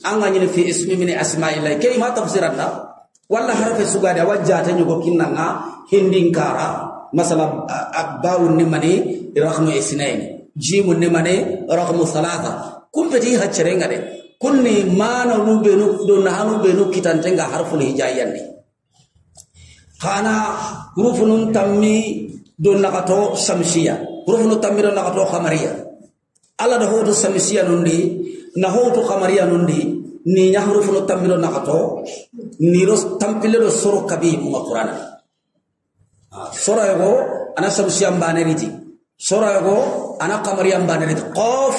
anga nyini fi ismi min asma'illah ke ma tafsiran da? Walla harfe sugada wajjata nyugo kinnanga hindinkara masala abbaun ni mani rakhmu isnain jimun ni mani rakhmu thalatha kumpeti haccerenga de. Kunni mana nu benu do na hanu benu kitantenga harful hijayandi kana hurufunun tammi do nakato samsiya. Hurufunu tammi do nakato khamariya. Ala da hoto samsiya nundi na hoto khamariya nundi ni nya hurufunu tammi do nakato ni ro tampile do soro kabi mu qur'ana. Soro yago ana samsi mbane riti. Soro yago ana khamariya mbane riti. Qaf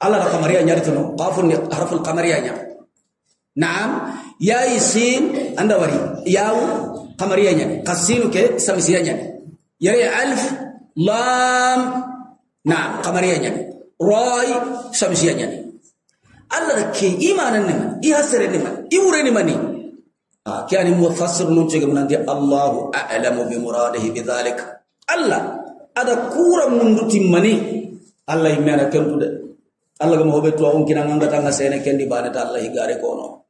da kamariya nyari tuno. Qafun ni harful kamariya nya. Na'am ya isin anda wari. Yaw kamariya nya. Qasinu ke samsi nya. Yari alf lam na'am kamariya nya. Roy samsi nya allarke imanannima i haserenima i wurenimani ke animuwa fasir nun cegemunandi allahu alamu bimuradihi bidhalika allah ada kura mundutimmani allah imme ana kentude allah gama hoɓe tuwa unkinanganggatanga sene kendi baneta allah higare kono.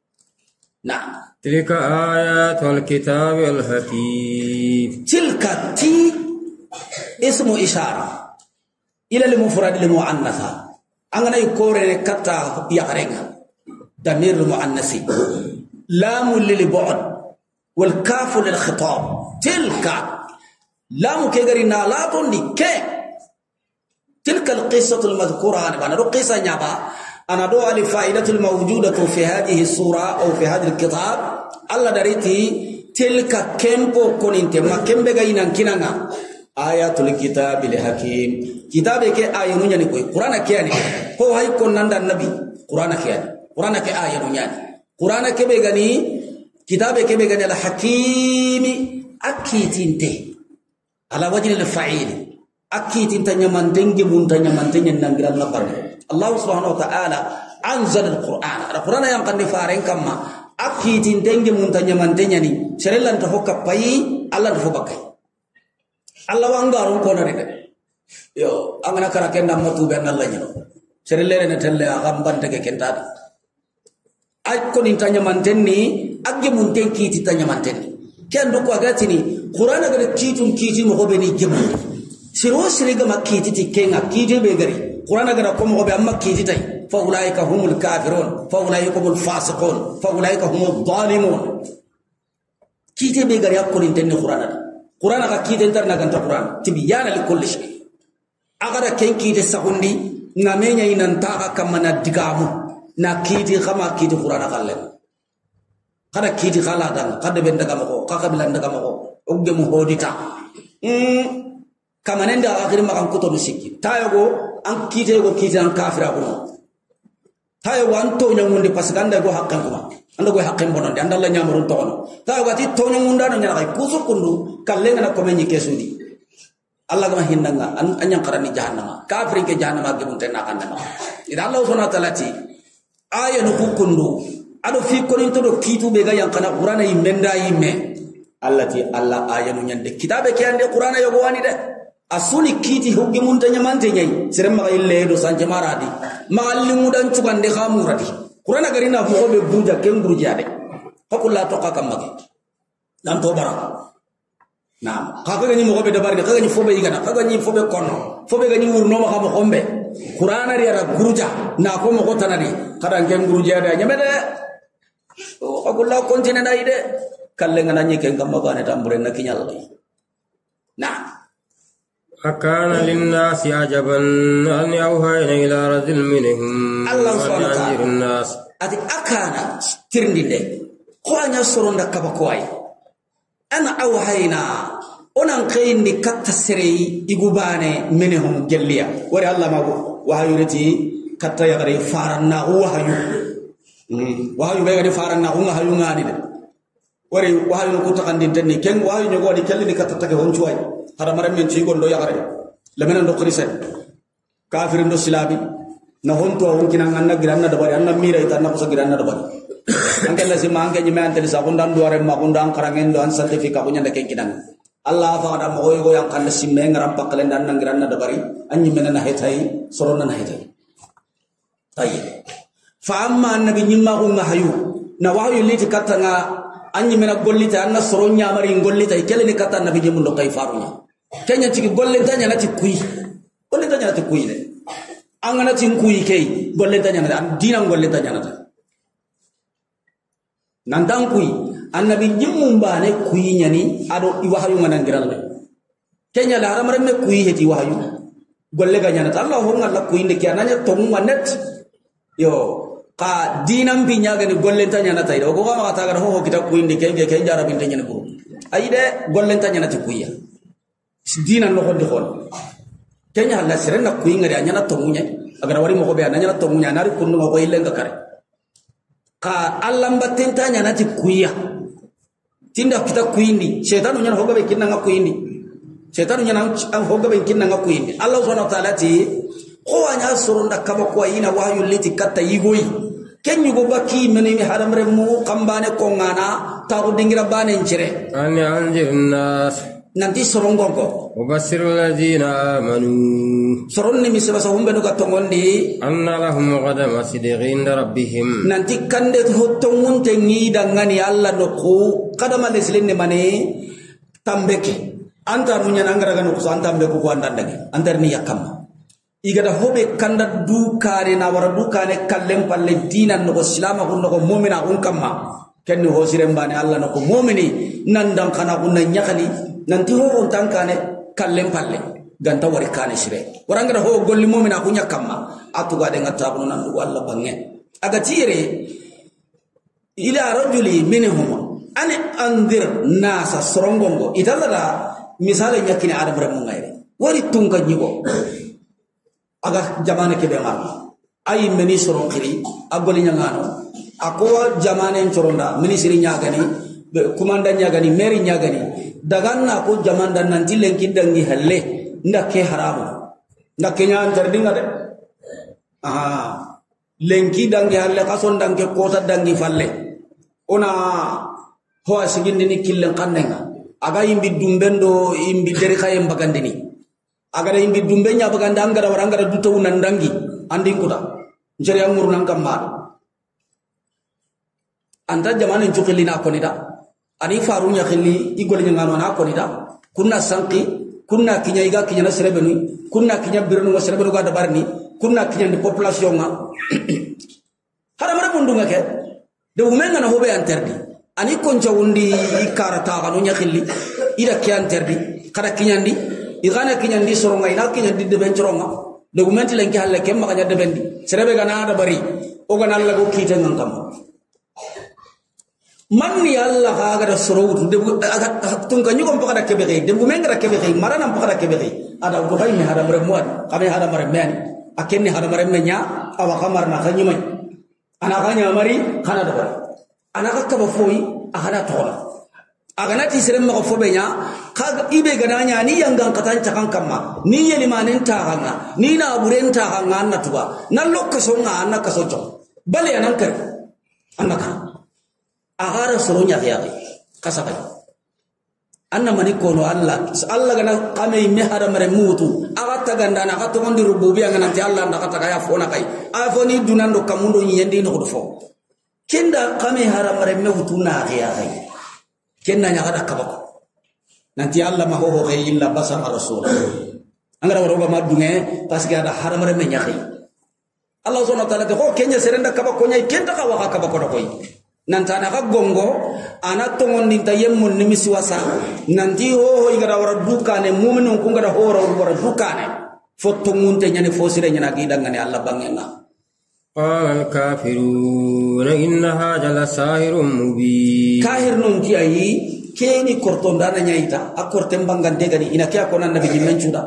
Naam tilka ayatu alkitabi alhakim. Tilka ti ismu ishara. Ila limufradi limuannatha أنا يكور كتا يغرق ضمير المؤنث لام للبعد والكاف للخطاب. تلك. لام كيغرينا لا تندي كي تلك القصة المذكورة. أنا دو قصة نبا أنا دو الفائدة الموجودة في هذه السورة أو في هذا الكتاب. الله دريتي تلك كمبو كونينت ما ayatul kitabil hakim. Kita beke ayunnya ni koi. Quran ke ani ko hay ko nanda nabi. Quran ke ani Quran ke ayunnya ni. Quran ke begani kita beke begani al hakim akitin te ala wajin al fa'il akitinte nyamantenge bunta nyamantenge nangira na barne allah subhanahu wa ta'ala anzal al quran. Al quran yang kan faren kamma. Akitinte ngi munta nyamantenge ni. Serelan to hokka pai allah ta بكاي الله وانغارون كونا ريدا yo angana kara kenda matu be Allah nyino serele ne telle agam bante ke kenta ay ko ni tanya mantenni agge mun tenki ti tanya mantenni kendo ko agatini qur'ana ga kitum kiti mo be ni gemu siro siriga makkiti ti kenga kiti be gari qur'ana gara ko mo be amma kiti tay fa ulaika humul kafirun fa ulaika humul fasiqun fa ulaika humul zalimun kiti be qur'ana ka kiti ntar na ganta qur'an. Tibyana li kulli shay. Agara ken kiti sahundi ngamenya inan taga kamana digamu na kiti kama kiti qur'ana kalle kada kiti kala dan kada ben daga mako kaka bilan daga mako ogge mu hodita. Mm kamanen da akhir makan kuto sikki. Tayogo an kite go kite an kafira ko tayogo an to nyamundi pasganda go hakkan kuma anda go hakkan bonon de andalla nyamurun to ono. Tayogo ti to nyamunda no nyaka kusu kundu kalle ngana ko menyi kesudi Allah gama hindanga an anyang karani jahannama kafirin ke jahannama ge munten na ida Allah subhanahu wa ta'ala ti aya no kundu. Ado fi konin to do kitu be ga yang kana qur'ana yimenda yimme Allah ti Allah aya no nyande. Kitabe ke ande qur'ana yogo wani de asuni kiti hugi mun tanya mante nyai. Sere ma ille do sanje maradi ma allimu dan cugande khamuradi qur'ana garina ko be buja kenguru jabe fakulla to ka kamage dan to bara. Nam. Ka ga ni mo be dabar ka ga ni fobe igana ka ga ni fobe kono fobe ga ni wurno ma ka mo kombe. Qur'ana ri ara guruja na ko mo ko tanani. Kada kenguru jabe nyame de fakulla kontine na ide. Kalle ngana ni kenga mabane tambure na kinyalla na أكان للناس عجبا أن أوحينا إلى رجل منهم الله سبحانه أن أنذر وتعالى الناس ati akana tirndinde ko anya soronda kaba koy ana awhayna onan kayndi katta serei igubane menehum gelliya wari allah mago wahayureti katta yagare faranna wahayu Mm, wahayu be gadi faranna unga hayu ngani de wari wahayu no kutta kandin tenni ken wahayu nyogo wadi kelli katta tage hon chuwai hada maram men ci gondo yagare lamena ndo krisen kafir ndo silabi. Na honto on kina anna giranna dabari. Anna mira ita anna kusa giranna dabari. Anke la sima anke nyime antel sa kundan duare ma kundan karangen do an certificate kunya de kenkinan Allah fa ada mo go yang kan simme ngaram pakalen dan nang giranna dabari. Anyi mena na hetai sorona na hetai tayyib. Fa amma annabi nyimma ko ngahayu. Na wahyu liti katanga anyi mena gollita anna soro nyamari gollita kele ni kata nabi jemu ndo kay farunya. Kenya tiki gollita nyana ti kuyi gollita nyana ti kuyi de angana tin kuyi kay gollita nyana dina gollita nyana ta nantan kuyi annabi jemu mbane kuyi nyani ado iwahayu ngana ngiralle kenya la haramare me kuyi heti wahayu golle ga nyana ta allah ho ngalla kuyi ndike ananya tongu net. Yo ka dinan bi nyaga ni gollenta do ko ko maka tagar ho kita kuindi ke ke ke jara bin nyana buru. Ay de gollenta nyana ti kuya dinan no di hon kenya la sere na kuyi ngari nyana to munya agar wari mo ko be nyana to munya nari kunu ko ile nga kare. Ka allam battenta nyana ti kuya tinda kita kuindi. Setan nyana ho be kinna nga kuindi. Setan nyana ho be kinna nga kuindi. Allah subhanahu wa ta'ala ti ko anya soronda kama ko wahyu liti katta yigoyi kenyugo baki mene mi haramre mu kambane kongana taru dingira bane njire. Ani anjir nas. Nanti sorong ko ubasir ladina amanu. Soron ni mi sebasa humbe no gatongondi anna lahum qadama sidiqin rabbihim. Nanti kande to tengi te ngida ngani alla no ku qadama leslin mane tambeke. Anta nunya nangara ganu ko antar mbe ko antar ni yakam. Igada hoɓe kanda dukane na wara dukane kallen palle dina nogo silama kun nogo mumina kun kamma. Kenni hosiren bane allah noko momini nandan kana kunna ñakali nanti hohon tan kane kallen palle ganta wari kane sire. Warangada ho golli momina ku ñak kamma. A tugade gattakuno nandugo allah bange. Aga tiyere ila rajuli minhum ane andir nasa sorongongo. Itallada misale ñakkine adamare mu ngayre wari tunka ñigo aga jamane kebe benga ay meni soron khiri agoli nyangano. Ako jamane choronda ministri nyagani kumanda nyagani meri nyagani. Daganna ko jamanda nanti lenki dangi halle ndake haramu. Ndake nyan jardinga de. Aha. Lenki dangi halle kason dangi kota dangi falle. Ona ho asigindi ni killen kannenga. Aga imbi dumbendo imbi deri khayem bagandini agara imbi dumbe nya baganda angara wara angara duto unandangi andin kuda njeri anguru nang kamar anta jamane njukili na konida ani faru nya khili igol nya ngano na konida kunna sanki kunna kinya iga kinya na serebenu kunna kinya birnu wa serebenu ga dabarni kunna kinya di population nga. Hara mara ke? De umenga na hobe anterdi ani konja wundi ikarata kanu nya khili. Ida kian terdi kada kinyandi igana kinyandi soronga ina kinyandi deben coronga dokumenti lenki halle kem makanya debendi serebe gana ada bari o gana alla go kite ngam manni alla ga ga sorowu de tun kanyu kom pakada kebe de kebe ge marana pakada kebe ada go hay mi hada mare muad kame hada mare men. Akenni hada mare menya awa kamar na kanyu mai mari kana da bari. Ana ka kaba foyi agana ti sere ma fobe benya ka ibe gana nya ni yangan katan cakan kamma. Ni yeli manen ta hanga ni na buren ta hanga na tuba na lokka so nga na kaso to bale anan kar annaka agara soro nya ya kasa kai anna mani kono alla. Alla gana kame me hada mare mutu aga taganda na kato ngondi rububiyya ngana ti alla nda kata kaya fona kai. Afoni dunando kamundo nyendi no fo. Kenda kame hada mare me hutu na ya kai kenna kada kabako. Nanti Allah ma hoho ho illa basar rasul. Angara waro ma dunge parce ada haramare me nyaxi Allah subhanahu wa ta'ala ko kenya serenda kabako nya kenta ka waka kabako da koy nanta na ka gongo ana tongon din tayemmun ni wasa nanti ho ho igara wara dukane mu'minun kun gara ho wara dukane. Fotto munte nyane fosire nyana gidangane Allah bangenga قال الكافرون إن هذا لساهر مبين كاهر نونتي أي كيني كورتون دانا نيايتا أكورتن بانغان ديغاني إنا كيا كونا النبي جمين شودا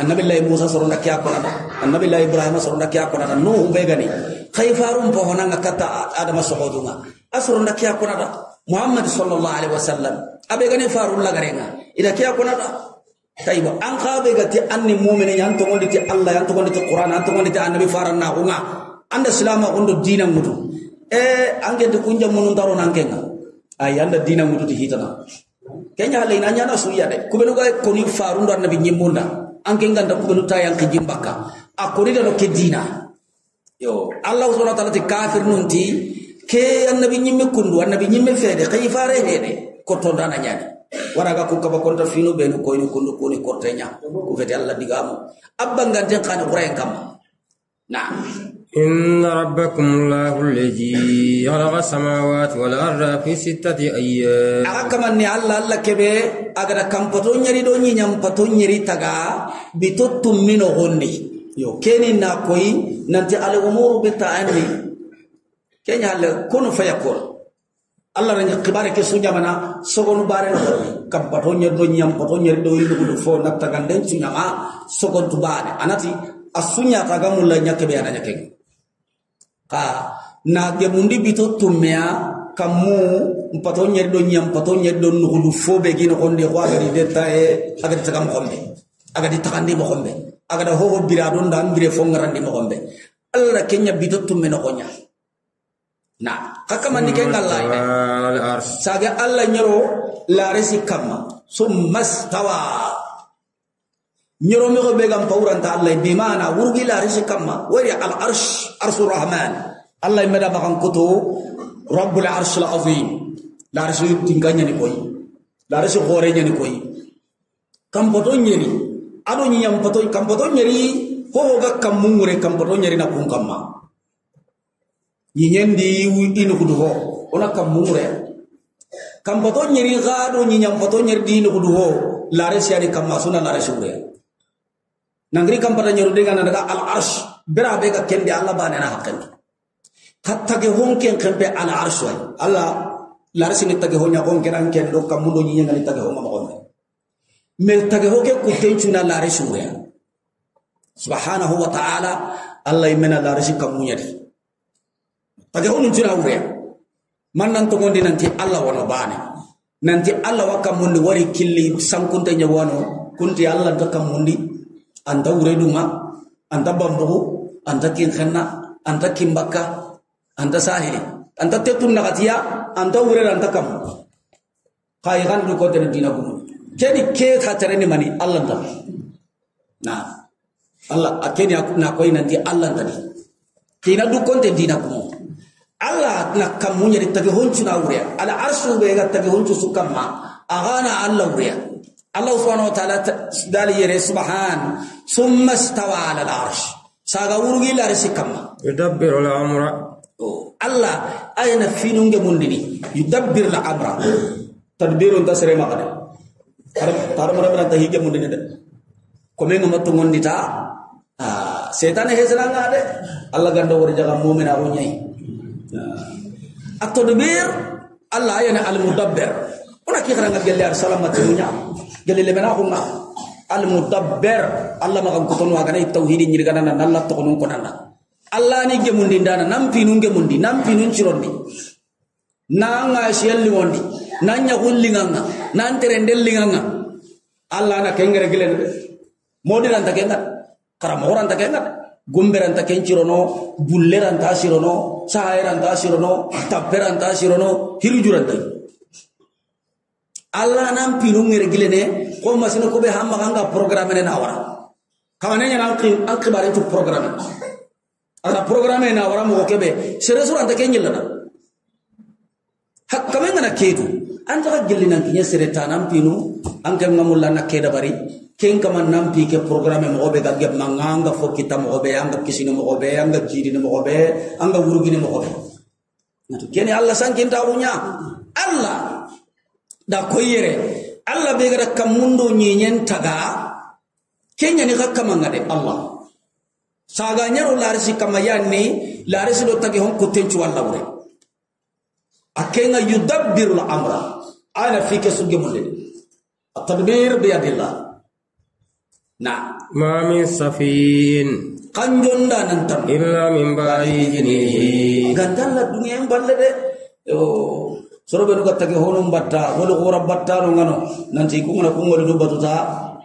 النبي الله موسى سرونا كيا كونا النبي الله إبراهيم سرونا كيا كونا نوح بيغاني خيفارون بوهنا نكتا آدم سخودونا أسرونا كيا كونا محمد صلى الله عليه وسلم أبيغاني فارون لغرينا إنا كيا كونا طيب أن خابغتي أني مؤمن ينتقل لتي الله ينتقل لتي القرآن ينتقل لتي النبي فارنا هنا anda silama undo dina mutu. E ange de kunja munun taro nankenga ay anda dina mutu ti hitana kenya hale ina nyana suya de kubenu ga koni farundo annabi nyimunda anke nganda kubenu tayang ke jimbaka. Akoni da no ke dina. Yo allah subhanahu wa ta'ala ti kafir nunti. Ke annabi nyimme kundu annabi nyimme fede kay fare hede ko to dana nyani waraga ku kaba konta finu benu ko ni kundu ko ni kortenya. Ku fete allah digamu. Abba ngante kan qur'an kam na إن ربكم الله الذي خلق السماوات والأرض في ستة أيام aga kamanni allah allah kebe agada kampato nyari do nyi nyampato nyari taga bito tummino gondi yo keni na koyi nanti al umuru bi ta'anni kenya hal kun fayakun allah ranya kibare ke sunya mana sogonu bare no kampato nyari do nyampato nyari do yidu do fo natta ganden sunya ma sogon tu bane anati asunya taga mulla nyakebe ananya kenge ka. Na gebundi bito tumea kamu mpato nyeri do nyam mpato nyeri do nugulu fobe gino konde ko agari deta e agari takam kombe agari takandi mo kombe agada ho bira don dan bire fongarandi mo kombe alla kenya bito tumena konya na kakama ni kenga lai e. saga alla nyero la resi kama. Summa stawa nyoro me ko be gam pawranta allah bi mana wurgi la resi kama wari al arsh arshur rahman? Alla meda bakan kutu rabbul arsh al azim. La resi tinganya ni koy la resi gore nya koy kam poto nyeri ado nyam poto kam poto nyeri ho ga kam mungure kam poto nyeri na kun kamma nyinyendi inu kudu ho ona kam mungure kam poto nyeri gado yam poto nyeri di inu kudu ho la arsh ya ni kam suna la resi ure nangri kam pada nyeru dengan daga al arsh bera be ga kende allah bane na hakken hatta ge honken kempe al arsh wa allah la resi ni tage honya honken an ken do kam mundo nyinya ni tage ho ma ko mel tage ho ke ku tenchu na la resi ure subhanahu wa ta'ala allah imena la resi kam munyadi tage ho nun tuna ure man nan to gondi nanti allah wono bane nanti allah wa kam mundi wari killi sankunte nyawano kunti allah to kam mundi anta wuredunga anta bambugu anta kinkhenna anta kimbakka anta sahili anta tetun nakatiya anta wureda anta kam. Kayi kan du kotere dina gumu keni ke khatere ni mani allah ta na allah akeni na koy nanti allah tadi. Kina du konte dina gumu allah na kam munya di tagi honchu na wure ala arsu be ga tagi honchu sukamma. Agana allah Allah subhanahu wa ta'ala dali yere subhan summa stawa ala al-arsh saga urugi la risikam yudabbiru al-amra oh, Allah ayna finunge mundini. Yudabbiru al-amra tadbiru ta sere magade. Tar mara mara ta hige mundini de. Ko ngam to ngondita ah setan he selanga de. Allah ganda wori jaga mu'min ko nyai. Ah. At-tadbir Allah ayna al-mudabbir. Ona ki kharanga gelle ar salamat munya gelle le bena kunga al mudabbir Allah makan kutonu agana tauhid nyiri kana nan Allah to konon konana Allah ni gemundi ndana nam pinun gemundi nam pinun cirondi nanga shelli wondi nanya hullinganga nan terendel linganga. Allah na kengere gelen modiran ta kenga karamoran ta kenga gumberan ta kencirono bulleran ta sirono saheran ta sirono tapperan ta sirono hirujuran ta Allah nan pinu ngere gilene ko masino ko be hamma kanga programme ne nawara kamane nya nan kin an tu programme ana programme na wara mo kebe sere sura anta kenyilla na hakka men na an ta gillina kinya sere ta nan pinu an kan ngamulla na keda bari. Ken kama nan pi ke programme mo be ga geb manganga fo kita mo be anga kisini mo be anga jidi mo be anga wurugini mo be. Natu kene Allah sankin tawunya Allah da koyere. Allah be gara kamundo nyenyen taga. Kenya ni kakka mangade. Allah. Saga nyaro larisi kamayanni larisi do tagi hon kutenchu walla bure akenga yudabbirul amra. Ana fike suge mulle. Atadbir bi yadillah na. Ma min safin. Kanjonda nantam illa min ba'idinihi gandalla dunya balle de sorobe no gatta ke honum batta wala ko rabatta no ngano. Nanti ku ngana ku ngol do batuta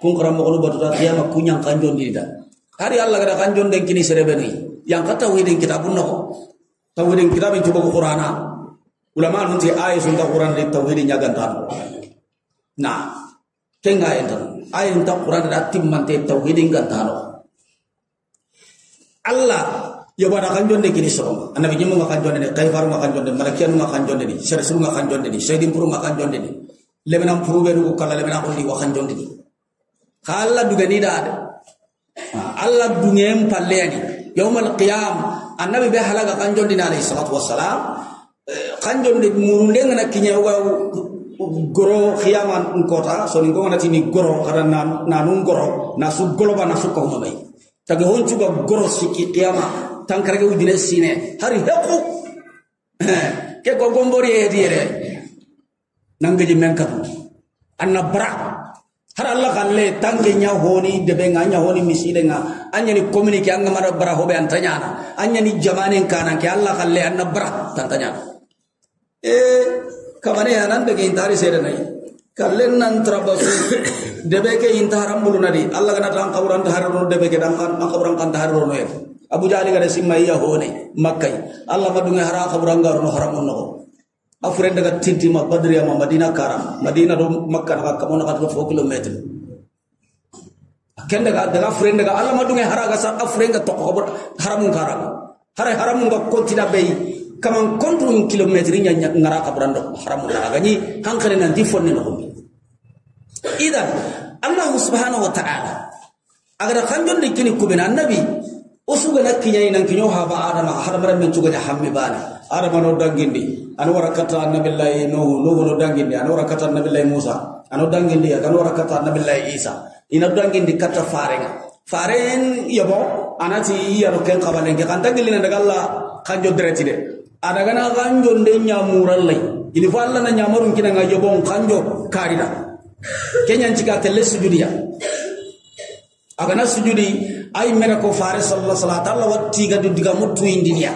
ku ngara mo ko batuta kiyama kunyang kanjon dida hari allah kada kanjon den kini serebe ni. Yang kata widin kitabun no tawhidin kitabin coba qur'ana. Ulama nun ti ayat sun ta qur'an di tawhidin nyagan tan na kenga entan ayat ta qur'an da timman te tawhidin kan tano Allah yobada kan jonde kini soronga annabi jimu nga kan jonde ni kayfaru nga kan jonde malakiyan nga kan jonde ni sharasuru nga kan jonde ni puru nga kan jonde ni lemenan puru be du kala lemenan ko wa kan jonde ni. Kala duga ni da Allah dungem palleni yawmal qiyam annabi be halaga kan jonde ni alayhi salatu wassalam. Kan jonde murunde nga kinya wa goro khiyama kota so ni ngona tini goro kada na na goro na su goloba na su ko mai tagi hon cuga goro siki qiyama tankarage udine sine hari heku ke ko gombori e dire nangaji men kadu anna bara har Allah kalle tange nya honi debe nga nya honi misile nga anya ni communique anga mara bara hobe antanya na. Anya ni jamane kana ke Allah kalle anna bara tantanya e kamane anan be intari sere nai. Kallen nan trabasu debe ke intaram bulunadi Allah kana tan kaburan taharun debe ke dan kan kaburan kan taharun no abu jali gada simma iya hone allah madunga hara khaburangar no haram no afren daga tinti ma badriya ma madina karam. Madina do makka na kamona ka 4 km ken daga daga afren daga allah madunga hara ga sa afren ga tokko haram karam hara haram ga kontina bei. Kaman kontu kilometri nya ngara kaburando haram na gani hankare nan difonne no idan allah subhanahu wa ta'ala agar kanjon dikini kubena annabi usuga na kinyai nan kinyo haba adama hada mara men cuga hammi bana adama no dangindi an wara kata nabillahi nuhu nuhu no dangindi an wara kata nabillahi musa. An dangindi an wara kata nabillahi isa. Ina dangindi kata farenga. Faren yabo anati yaro ken kabalen ke kan dangili na daga Allah kanjo direti de. Adaga na kanjo de nyamurallai ili fa Allah na nyamarun kina nga yabo kanjo karida kenyan cika tele sujudiya agana sujudi ay mera ko fare sallallahu alaihi wasallam Allah watti ga diga mutu indiya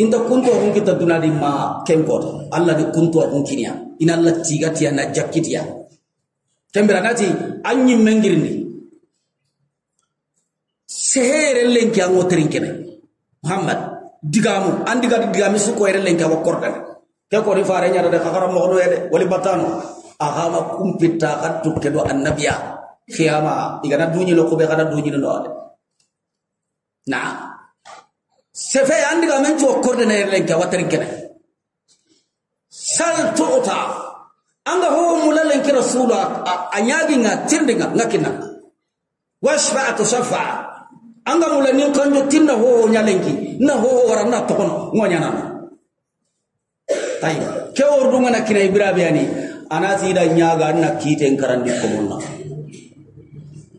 inda kunto hon kita dunadi ma kempo Allah di kunto hon kinya ina Allah tiga tiya na jakitiya kembera nati anyi mengirni sehere lenki an woterin kene muhammad digamu. An diga digami su ko ere lenki wa kordan ke ko ri fare nyara de kakara mo do ede wali batano agama kumpita kan tukke do annabiya khiyama igana duñi lo kube kana duñi no ade na sefe andi ga men jo korde na len ka watarin kene sal tuta. Anga ho mulalen ki rasula anyagi nga tindinga ngakina washfa'atu shafa anga mulanin kanjo tinna ho nyalenki na ho wara na tokono ngonya na. Tay ke ordu ngana kina ibrabe ani anati da nyaga na kiten karandi ko monna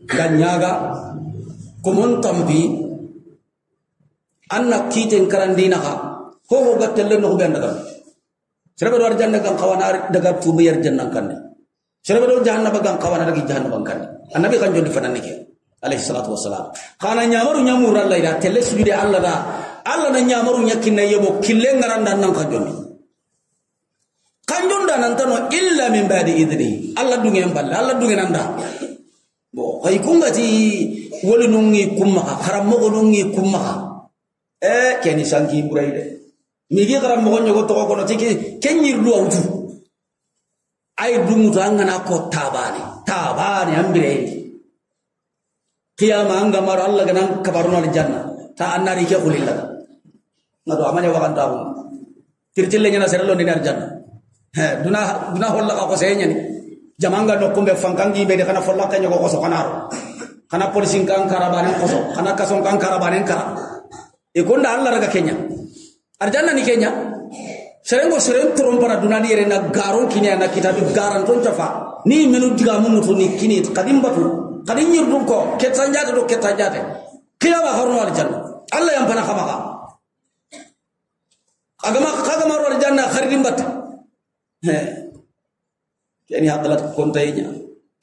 ganyaga. Komon tambi anna kiten karandina ha ho ho gattelle no be andaga serebe do arjanna kan kawana daga tuba yar jannan kande serebe do jahannaba kan kawana daga jahannaba kande annabi kan jodi fananne ke. Alayhi salatu wassalam. Kana nyamaru nyamur allah ida telle sujudi allah da. Allah na nyamaru nyakinna yebo kille ngaranda nan kan jodi kanjon da nan tano illa min ba'di idni. Allah dungen balle allah dungen anda bo hay kungati woli nungi kumma karammogo nungi kumma. E keni sangi buraide migi karammogo nyogo to ko tiki kenyi du awtu ay dungu to angana ko tabani tabani ambire kiyama anga mar Allah ganan kabarno al janna. Ta annari ke kulilla. Ngado amane wakan tabu tirtille nyana serlo ni al janna. Duna duna holla ko senya ni jamanga no kumbe fankangi be de kana folla kanyo ko so kana kana polisi kan karabane ko so kana kason kan karabane kara e konda Allah raga kenya. Arjanna ni kenya. Serengo seren trompara dunani yere na garon kini na kitabu garan ton tafa ni menu diga mu mutu ni kini kadim batu kadim yirdun ko ketanjate do ketanjate. Ba harno arjanna. Allah bana pana kamaka agama kagama ro arjanna kharidim bat he keni hadalat kontaynya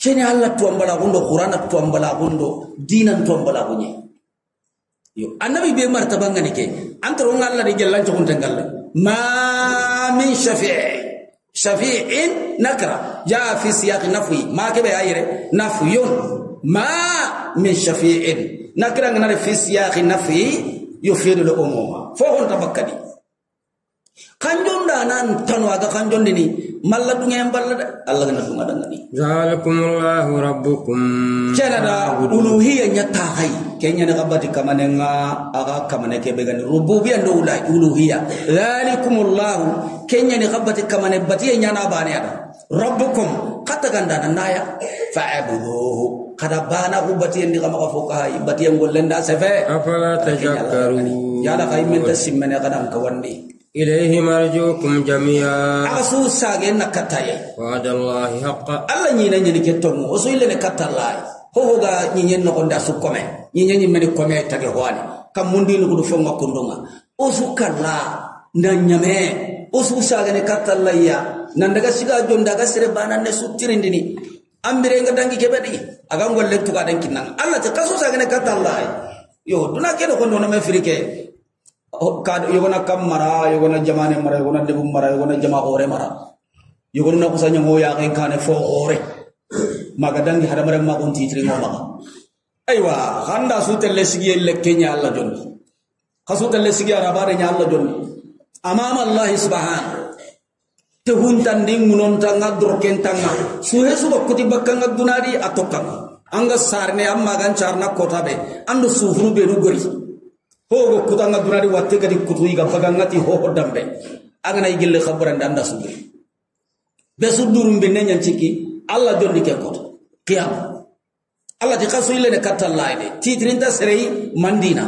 keni alla tuambala gundo qur'ana tuambala gundo dinan tuambala gunye. Yo annabi be martaba ngani ke antaro ngalla de gellan to kunta ngalla. Ma min shafi'i. Shafi'in nakra. Ja fi siyaq nafwi. Ma ke be ayre nafyun. Ma min shafi'in. Nakra ngana fi siyaq nafwi yufidu al umuma fo hon tabakkadi kanjon da nan tanu aga kanjon dini malla dunga en balla da. Allah gana dunga dangani zalikumullahu rabbukum. Kena da uluhiyya nyata hay kenya ne kabati kamane nga aga kamane ke begani rububiyya ndo ulai uluhiyya. Kenya ne kabati kamane batiye nyana bani ada. Rabbukum kata ganda naya. Fa'buduhu kada bana ku batiye ndi kama foka hay batiye ngollenda sefe. Afala tajakkarun yala kay men tasimene kada kawandi إليه مرجوكم جميعا أغسو ساقين نكتايا وعد الله حقا الله نينا نينا كتومو وسو إلا نكتا الله هو غا نينا نقول دا سو كومي نينا نينا كومي تاكي هواني كم مندي نقول فوما كندوما وسو كلا نانيامي وسو ساقين نكتا الله يا نندغا سيغا جون داغا سربانا نسو تيرندني أمبرين غدانكي كبدي أغان غلق تغادن كنان الله تقصو ساقين نكتا الله yo duna kedo ko nono me firike frike yogona kam mara yogona jamane mara yogona debu mara yogona jama hore mara. Yogona kusa ñango yaxen kane fo hore. Maga dangi hadamaren magon titiriŋo maga aywa handa su telle sigi le kenya alla jonni. Kasu telle sigi arabare nya alla jonni. Amama allah subhanahu te huntandi ŋunonta ŋa dorokentanga suhe suba kuti bakka ŋa dunadi a tokkanga anga sarne an magan carna kota be ando sufunu benu gori hogo kuta ŋa dunadi watte gadi kutu iga bagangati hoho dambe. Agana igille khabarande anda sugiri be su durum be ne ñanciki allah jondi ke koto qiyam. Allah ti kasu ile ne de titrinta serei mandina.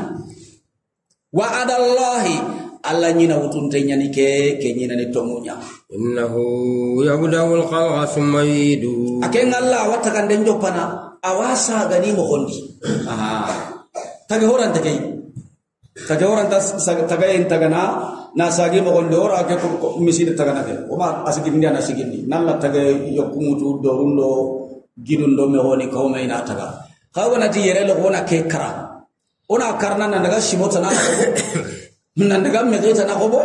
Wa adallahi allah ñina wutunte ñani ke ke ñinani tomuña innahu yabdau lhalqa summa yidu ake ngalla watta kan den joppana awa sagani mo hondi aha. Tage horante kay تجورا تجاين تجنا ناساجي مغندور أكيد مسير تجنا ده وما أسيجني أنا سيجني نلا تجاي يقوم تود دورون لو جيرون لو مهوني كوم إينا تجا خاو نتي يرى لو هنا كيكرا هنا كارنا ننجا شموت أنا ننجا مغيت أنا كوبو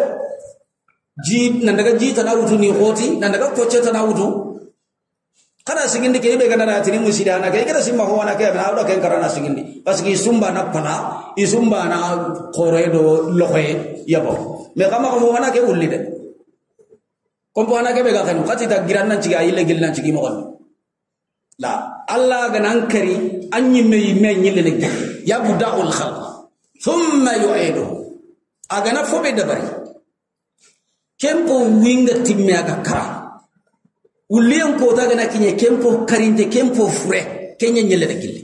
جي ننجا جي تنا وتو نيوتي ننجا كوتشي تنا وتو kana sigindi ke ibe kana na tini musida na ke kira simma hona ke na awdo ken karana sigindi. Parce que isumba na pala isumba na kore do lohe yabo me kama ko hona ke ulide. Kompo hona ke be ga kanu kati ta giran nan ciga yile gil nan cigi mo la allah ga nan kari anyi me me nyile ne ya budaul khalq. Thumma yu'idu. Aga na fobe dabari. Kempo winga timme aga kara ullien kota gana kiñe kenpo karinte kenpo fure. Kenye ñellene gilli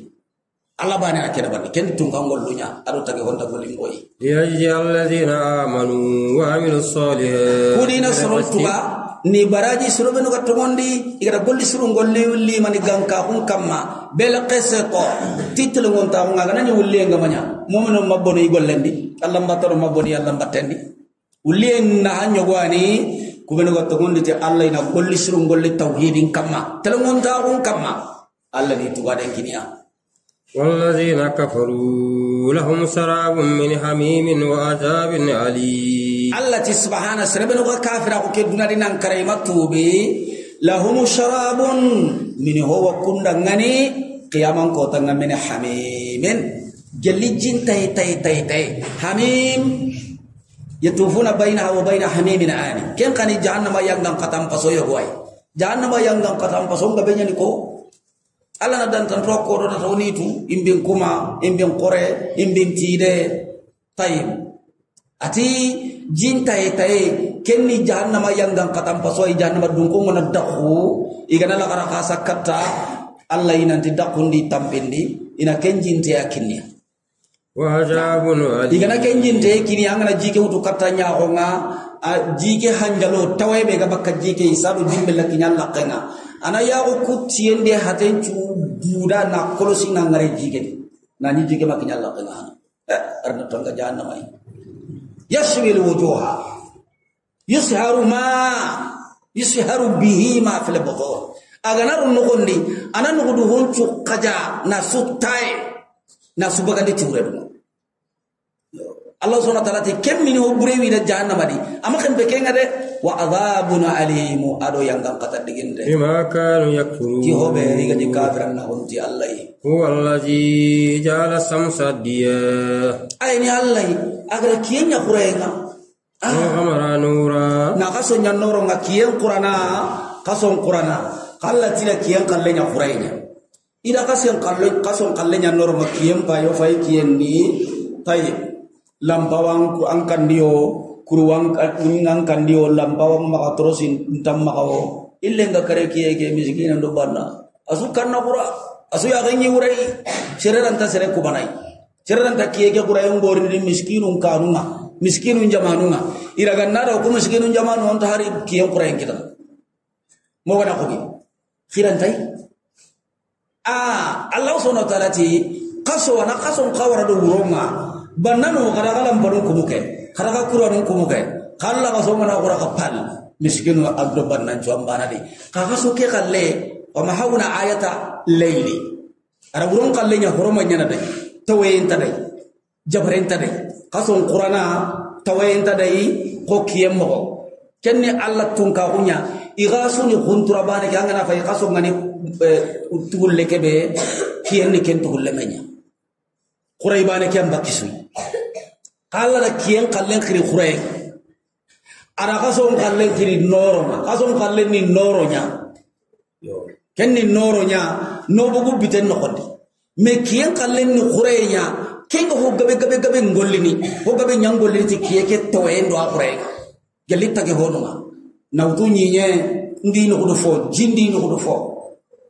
alla bane a kene banne ken tungangol luña aɗo tage honta golin koyi liyajzi alladina amanu wa amilu salihat kuɗina sorol tuga. Ni baraji soroɓe nuga togondi igata golli surungol li limani ganka hun kamma. Bel keseto title gontaxunga ganañi wulliyenga maña momino mabbono i gollendi allah mbattano mabboni allah mbattendi wulliyen naxa kubenu ka tomondi te Allah ina golli suru golli tauhidin kamma. Tele ngon ta hun kamma. Allah ni tuga den kiniya. والذين كفروا لهم سراب من حميم وعذاب أليم. التي سبحانه سربنا كافر أو كدنا دينا كريمة توبي لهم شراب من هو كنا غني قياما كوتا من حميم جلي جين تاي تاي تاي تاي حميم yatufuna bainaha wa baina hamimin ani ken kani jahannama yangam katam paso yo goy jahannama yangam katam paso ngabe nyani ko alla na dan tan roko do to ni tu imbin kuma imbin kore imbin tide. Tayib ati jinta ken ni jahannama yangam katam paso yi jahannama dun ko mona dakhu igana la kara kasa katta alla inanti dakundi tambindi ina kenjinte yakinia igana kenjin te kini angana jike utu katta nya nga jike hanjalo tawebe ga bakka jike isabu dimbel kinyalla kenga. Ana yago kutiyende haten cu buda na kolosi na ngare jige na ni jige makinya kenga. Eh arna tonga janna mai. Yashwi alwujuha yusharu ma yusharu bihi ma fil butur agana run nogondi ana nogodu kaja na sutai na subagandi tiure Allah subhanahu wa ta'ala ti kem mini ho burewi da jahannama di amma kan be kenga de wa adhabun alim ado yang gam kata diginde bima kanu yakfurun. Ti ho be riga di kafiran na honti Allah yi huwa allazi ja'ala samsa diya. Ay ni Allah agra kiyenya kurenga wa qamara nura. Na kaso nya noro nga kiyen qurana kaso qurana kala tila kiyen kallenya kurenya ida kasiyan kallo kason kalle nya norma kiyem pa yo fay kiyen ni. Tay lampawang ku an kandiyo kuruwang uningan kandiyo lampawang maka terusin ntam maka o. Ille nga kare kiye ke miskin ndo banna asu kanna kura asu ya ganyi wurai sereran ta sere kubanai. Sereran ta kiye ke kura yung borin ni miskinun kanunga miskinun jamanunga. Iragan nada ko miskinun jamanu on hari kiyen kura yang kita. Mo wana ko khiran tay ah allah subhanahu wa ta'ala ti qaso na qaso qawara do wuronga banano garagala mbado kumuke karaga kurani kumuke kala qaso mana qura kapal miskinu abdo banan chuambana di. Kagaso ke kalle wa mahawna ayata layli. Ara wuron kalle nya horoma nya na dai tawayen ta dai jabaren ta dai. Qaso qurana tawayen ta dai ko kiyem mo kenni allah tun ka kunya igasuni huntura bane ke angana fa igaso ngani e, tugulle kebe kiyenni ken tugulle menya. Khuray bane ke amba qala qalla kien qallen khiri khuray ara gaso qallen khiri noro ma gaso qallen ni noro nya. Yo ken ni noro nya no bugu biten no khodi me kien qallen ni khuraynya ken go gabe gabe gabe ngollini go gabe nyangollini ti kiyeke toendo a khuray gelita ke honuma nawtu nyinye ndi no kudo fo jindi no kudo fo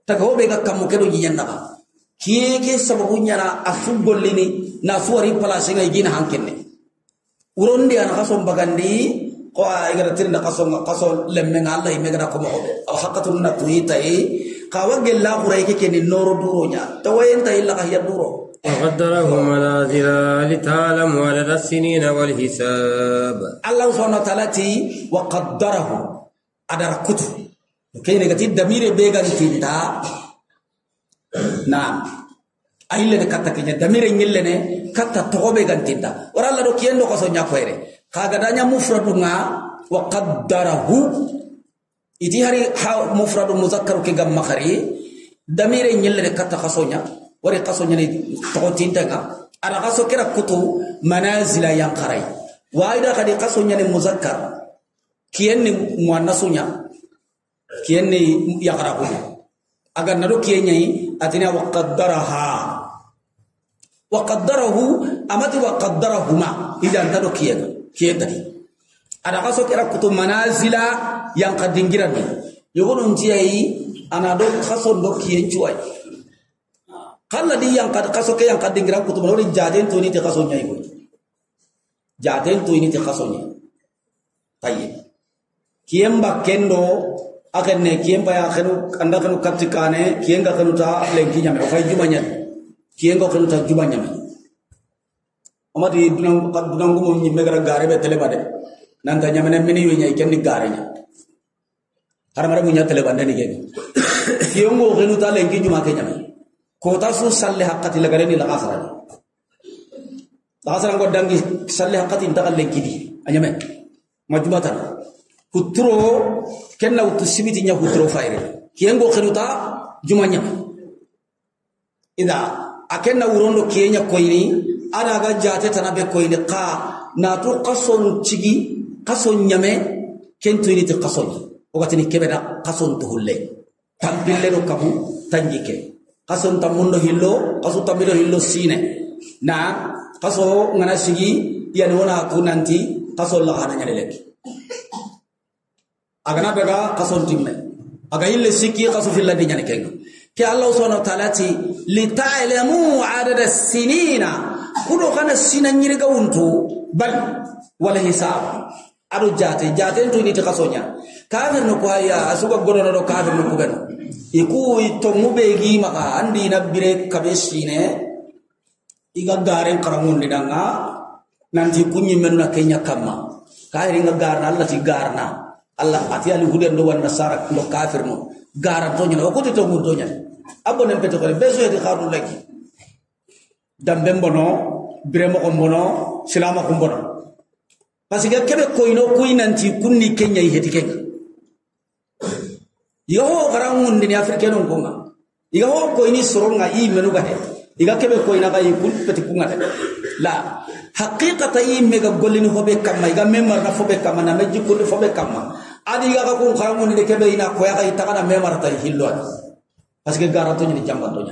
taga wobe ga kammo kedo nyiyan ba kiyeke sababu nyana asu gollini na suwari place ngai gina hankenne uronde an kaso bagandi ko igara tirna kaso kaso lemme ngalla ime gara ko mo al haqqatu na e kawa gella quray ke nya. Tawayenta illa ka وقدره منازل لتعلموا عدد السنين والحساب الله سبحانه وتعالى وقدره adara kutu kene gati damire be gan tinta na ayille ne katta kenya damire nyille ne katta to be gan tinta ora Allah do kiyendo ko so nyakoere kaga danya mufradu nga wa qaddarahu iti hari ha mufradu muzakkar ke gam makhari damire nyille ne katta wari kaso ɲɛna tɔgɔ tinta ka. Ara kaso kera kutu manazila yankara ye wa ayida ka kaso ɲɛni muzakkar. Kiyɛn ni muannaso ɲa kiyɛn ni yakarako ɲa a ka nado kiyɛn ɲɛyi a tɛna wa qaddaraha wa qaddarahu a ma. Ti wa qaddarahuma i da nado kiyɛn tadi. Ada kaso kera kutu manazila yanka dingira ni. Yogo nun tiya yi kaso ndo kiyɛn cuwa kala di yang kad kaso ke yang kadinggiran kutu malori jaden to ni te kaso nyai ko jaden to ini te kaso nyai. Tayyib. Kiyemba kendo akenne kiyemba ya kenu anda kenu katikane kiyenga kenu ta lenki nyame o fay juma nyame kiyenga kenu ta juma nyame amati dunang dunang mo nyi megara gare be tele bade. Nanta nyame ne mini wi nyai kenni gare nya har mara munya tele bande ni kenu ta lenki juma ke كوتا سن سل حقتي لغرني لغفر لغفر قد دنگي سل حقتي انتقل لكيدي انما مجبتا كترو كنا وتسبيت نيا كترو فاير كينغو خنوتا جمانيا اذا akenna urondo kiyenya koini ana ga jate tanabe koini qa na to qason chigi qason nyame kentu ni qason ogatini kebeda qason to hulle no kabu tanjike. قصن تمنو هلو قصو تمنو هلو سيني نا قصو غنا سيجي يانونا كونانتي قصو الله هذا نجلي لك أغنى بعك قصو تيمن أغنى لسيكي قصو في الله دينك يعني كي الله سبحانه وتعالى لتعلموا عدد السنين كل غنا سنين يرجعون تو بل ولا حساب ado jate jate to ni te kasonya kafir no ko ya asuga gono no kafir no kubeno iku to mube maka andi na bire kabe sine iga garen karamun ni danga nanti kunyi menna kenya kama. Kahiri nga garna allah ti garna. Allah ati ali huden do wanna sara do kafir no gara to nyina ko to mun to nyina abo nem peto ko beso e kharnu laki dambe mbono biremo ko mbono silama ko mbono parce que kebe koyno kuinanti kunni kenya iheti kenga iga ho garangundi ni ngonga. Iga ho soronga i menuga he. Iga kebe koyna ga ikun peti la haqiqata i mega gollini hobe kamma iga memar na fobe kamma na meji kulli fobe kamma adi iga ga kun garangundi de kebe ina koya ga itagana memar ta hillo parce que garato ni jamba to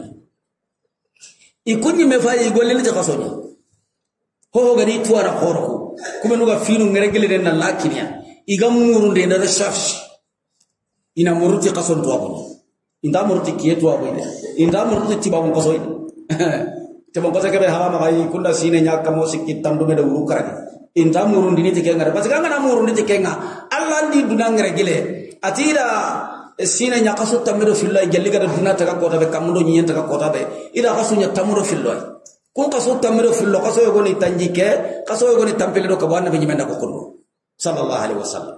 ikunni me i gollini ta kasonya ho ho gani tuara horo kumbe nuga finu ngeregele den na lakinya iga murunde na shafshi ina muruti qason to abuni inda muruti kietu kiyetu abuni inda muruti tibawon qasoy tebon qasoy kebe harama gai kunda sine nyaka mo sikki tandume da uru karani. Inda murundi ni tikenga kanga na muru murundi tikenga ala ndi dunan ngeregele atira eh, sina nyakasu tamiro fillahi jalliga da dunata ka kota be kamundo nyen ta ka kota be. Ida kasu nya tamiro fillahi kun kaso tammiro fullo kaso tanji ke kaso yogoni tampelero kabo annabi jimenda ko kullu sallallahu alaihi wasallam.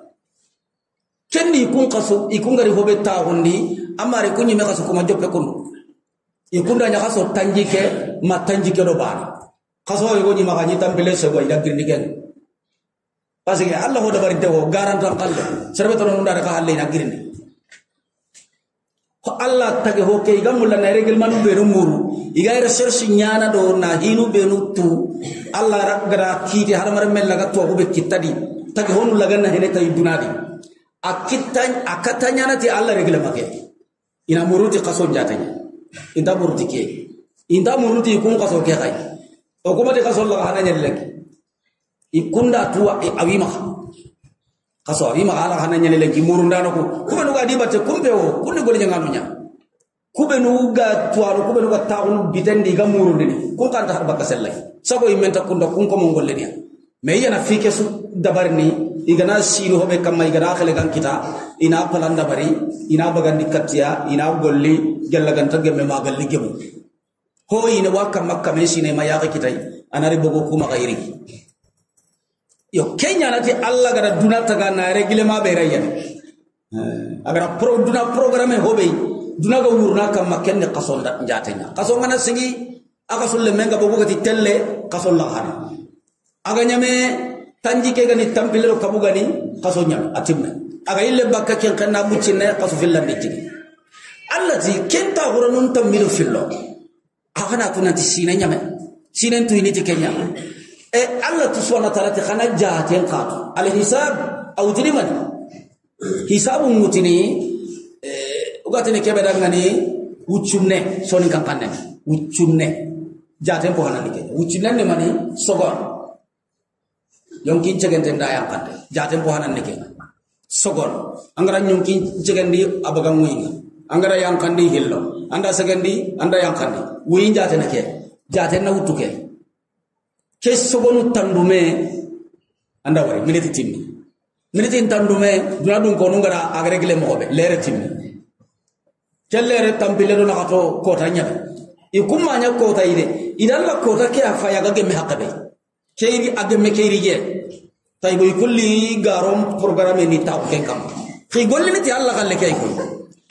Kendi kun kaso ikungari hobe ta taagundi amare kunyime kaso kuma joppe kullu ikunda nya kaso tanjike ma tanji ke do bana kaso yogoni ma ni tampele so go ida goida ken parce que allah ho dabari te ho garanta serbe to non ndare ka halle na girndi ko allah tage hokke iga mulla na regelmanu benu muru. Iga recherche ñana ɗo na hinu benu tu. Allah gada tiite hadamaren men laga tuwaku be kittadi tage honu laganna hene tawi dunadi a kitta a katta ñanati allah reglemake ina muruti kaso jataña inta muruti ke. Inta muruti ikun kaso ke kay o kumati kaso laga hanañani lake ikunda tuwa e awimaka kaso ima ala hana nyane le kimuru ndano ku kube nuga dibate kumbe o kunni gole nyangano nya. Kube nuga tuwa kube nuga taun bitendi ga muru ndini. Kun kan ta harba kasellai sago imenta kunda kun ko mongol le me yana fike su dabarni igana sino hobe kamma igana khale gan kita ina palan dabari ina bagandi katya ina golli gella ganta gemme magalli gemu ho ina waka makka me sine ma yaga kitai anari bogo kuma gairi yo kenya nati alla gara duna taga na regile ma be raya agara pro duna programme hobe duna ga wurna kam makenne qason da jatenya qason ngana singi aga sulle menga bobu gati telle qason la hana. Aga nyame tanji ke gani tampile ro kabu gani qason nyam atimna aga ille bakka ken kanna buccinne qaso fillande jigi allati kenta huranun tammiru fillo. Agana tunati sine nyame. Sinen tu initi kenya e allah tu subhanahu wa ta'ala khana jahaten qatu al hisab aw jiriman hisabu ngutini e, ugatene kebe dangani uchunne soni kapande uchunne jaten pohana nike uchunne ne mani sogon. Yonkin cegenten da yang pande. Jaten pohana nike sogon. Angara nyonkin cegendi abagang winga angara yang hillo. Anda segendi anda yang kandi. Winja tenake jaten na utuke ke ke sogonu tandume. Anda wari miniti timmi miniti tandume duna dun konu ngara agare gile mobe lere timmi kellere tampile do nakato kota nyabe ikumma nya kota ide. Idalla kota ke afa ya gage me hakabe. Keiri agame keiri ye. Tay boy kulli garom programme ni taw ke kam fi golli ni ti alla galle kay ko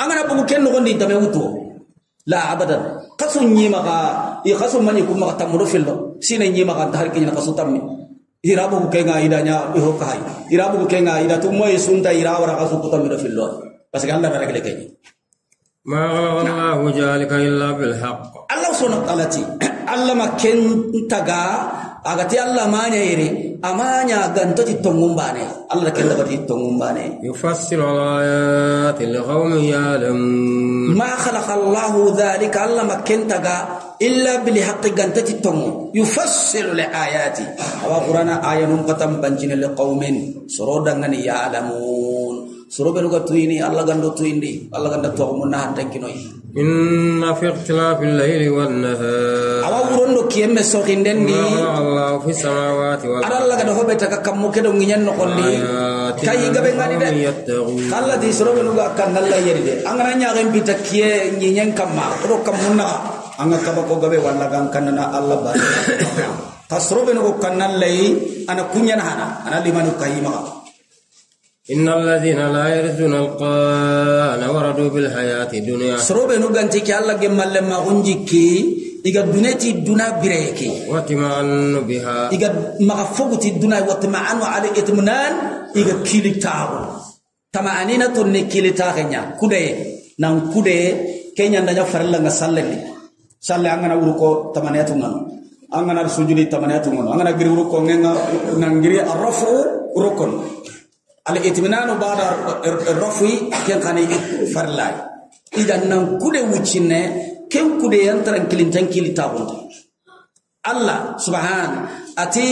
angana bugu ken no ndi tame wuto la abadan kasun yi maka i kasun mani kuma ka tamuro fillo sine yi maka ta harkin na kasu tammi irabu ku kenga ida nya iho kai irabu ku kenga ida tu moy sunta irawa ra kasu ku tamiro fillo parce que Allah baraka lek ma Allah jalika illa bil haqq Allah subhanahu wa ta'ala Allah ma kentaga agati allah manya iri amanya gantoti tongumbane allah kenda bati tongumbane yufassilu ayati liqaumin ya'lam ma khalaqa allah dhalika allah makentaga illa bil haqqi gantoti tongu yufassilu ayati. Wa qur'ana ayanum qatam banjina liqaumin sorodangan ya'lamun سرو بنوغا تويني الله غندو تويني الله غندو توغمنا هانتكينوي إن في اختلاف الليل والنهار awa wurondo kiyemme sokinden di ما خلق الله في السماوات ada والأرض Allah gada hobe taka kammu kedo nginyen no kondi آيات kai gabe ngani de لقوم يتقون kala di soro benu ga kan Allah yeri de angana nya gem bita kiye nginyen kamma ro kammunna anga kaba ko gabe walla gan kanana Allah ba tasro benu ko kannan lay ana kunyan hana ana limanu kayima إن الذين لا يرجون القرآن وردوا بالحياة الدنيا soro benu ganti ki Allah gemalle ma unjiki iga duneti duna bireki واطمأنوا بها iga maga foguti duna watma'anu ala itminan iga kilitago tama'anina tunni kilitagenya kude nan kude kenya ndanya farilla nga salleni salle angana uruko tamaniyatu ngano angana sujudi tamaniyatu ngano angana giri uruko ngenga nangiri arrafu al-itminanu ba'da ar-rafi ken kane farlay. Idan nan kude wucine ken kude yantaran kilintan kilita hunta allah subhan ati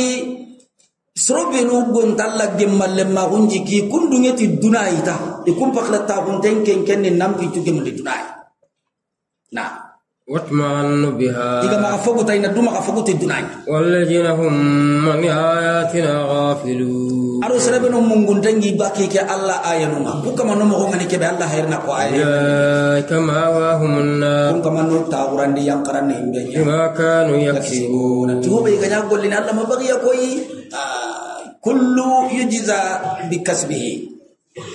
sorobenu gontalla gemmallemma hunji ki kunduŋeti dunayita i kun paklata hunten kenken ni nambitu gemde dunayi na. واطمأن بها iga maxa foguta ina du maxa foguti dunayi والذين هم من آياتنا غافلون aɗo serebe no munguntengi bakike allah ayanunga ku kama no moxo ngani keɓe allah herna ko aya أولئك مأواهم النار kun kama no taxurandi yankaranne himɓeña بما كانوا يكسبون tuhoɓe gaña gollini allah ma bagiya koyi kullu yujiza bi kasbihi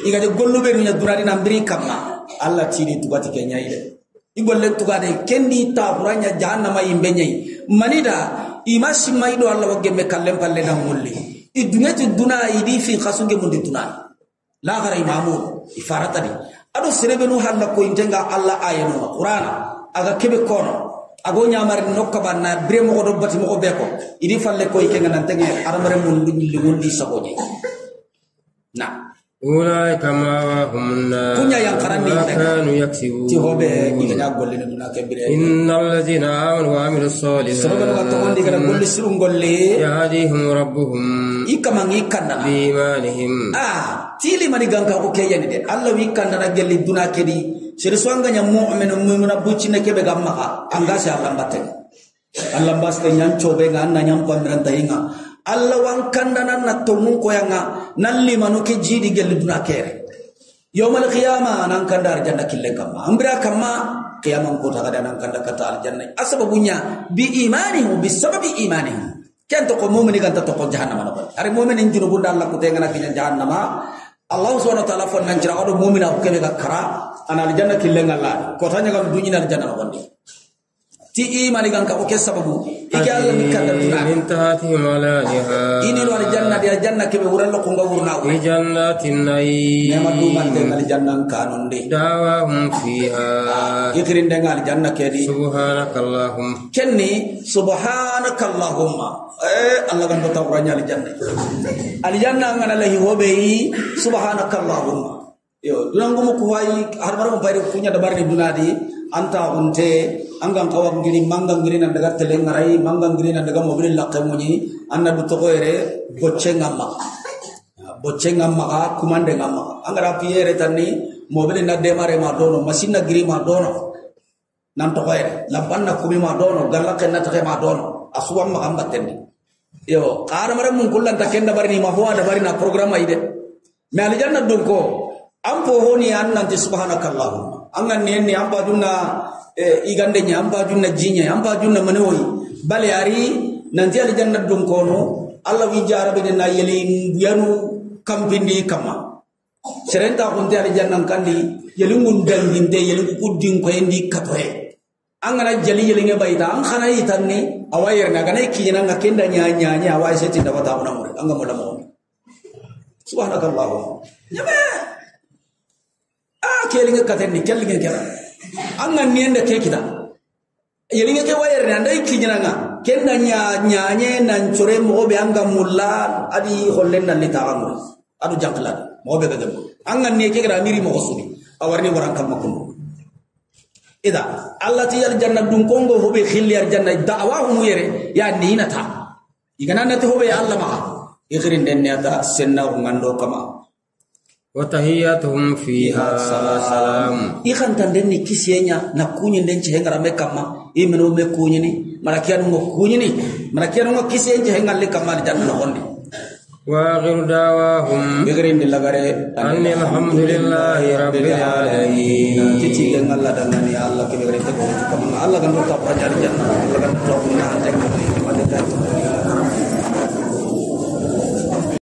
igade golluɓe nuña dunadina mbiri kamma allah tiɗi tugati ke ñayi de i golle tugade kendi taxuraña jahannama yimɓe ñayi manida ima simmayiɗo allah wa gemme kallen palle nan molle. I dungeti duna idi fi xasuge mundi dunani lahara imamu i faratadi ado serebenu halla koyintenga allah ayanuma qur'ana aga kebe kono. Ago ñamari nokka banna bire mogo do bati mogo be ko idi falle koy kenga nantenge aramare mun limundi sagoje na ulaika ma'ahum nar kunya yang karami kanu yaksibu. Ti hobe ni ga golle ne duna kebire innal ladina amanu wa amilus salihat sabab ga to hmm. golle ga golle sirum golle. Yahdihum rabbuhum ikamang ikanna bi imanihim ah tili mani ganka ko keyani de allah wi kanna na gelli duna kedi sir swanga nya mu'minu mu'mina bucci ne kebe gamma anga ah, sa allah allah baste nyan chobe ga anna nyam pamran tainga allah wan kandana na to mun ko yanga nalli manu ke jidi gelli duna kere yawmal qiyama nan kanda arjanna kille kamma. Ambira kamma qiyaman ko tagada nan kanda kata aljanna asababunya bi imanihim bi sababi imanihim kento ko mu'mini kan to jahannama no ari mu'mini jinu bunda allah ko tengana kinya jahannama. Allah subhanahu wa ta'ala fon nan jira odo mu'mina ko kebe ka kara ana aljanna kille ngalla. Ko tanya dunyina no gondi ti imani gan ka o ke sababu ike alla mi tuna min taati ini lo al janna di janna ke be wuran lo kunga wurna ko ni jannatin nay ne ma du man den al de dawa hum fiha ah, ikirin Dengar al janna ke di. Subhanakallahum. Kenni subhanakallahumma. Eh alla gan banyak tawranya al janna al ah, janna ngana lahi hobe subhanakallahumma. Yo dunangumu kuwayi har maro bayre kunya da barne dunadi anta unte angan kawak ngiri mangang ngiri nan daga tele ngarai mangang ngiri nan daga mobil lakke munyi. Anna du to ere bocce ngamma. Bocce ngamma ka kumande ngamma. Angara piere tanni mobil na demare ma dono machine na giri ma dono. Nan to koyre lampanna kumi ma dono galla kenna take ma dono. Asuwam ma kamba tendi yo qara mara mun kullan ta kenda bari ni ma huwa da bari na program ide. Me am po honi an nanti subhanakallah angan ne ne am junna e igande nya am junna jinya am junna manoyi bale ari nanti aljanna dum ko no allah wi jarabe de na yeli yanu kampindi kama. Serenta kunte aljanna kandi yeli mun danginde yeli kuddin ko endi katoye an gana jali yelinge bayta an khana yitanni awayir na gana kiyina nga kenda nya nya nya awai seti da bata una mure an ga mo a kelinga katenni kelinga kera anga nienda ke kita yelinga ke wayar na ndai kinyanga kenda nya nyanye na nchore mo be anga mulla adi hollen na lita amu adu jankla mo be be anga ne ke gara miri mo suni awarni waran kam makunu ida allati al janna dun kongo hobe khilli al janna da'wa hum yere ya ni nata igana nata hobe allama igirin den ne ata senna ngando kama watahiyatuhum fiha salam ikan iya tanden ni kisienya na kunyen den che hengara me kama imeno me kunyi ni. Marakiya ngo kunyi ni. Marakiya ngo kisiyen che le kama jan no wa ghir dawahum. Bigrin de lagare. Anni alhamdulillahi rabbil alamin. Titi ke ngalla dan ni allah ke bigrin te ko kama allah kan ta pa jar janna allah kan ta ko na ta ko ni ma de ta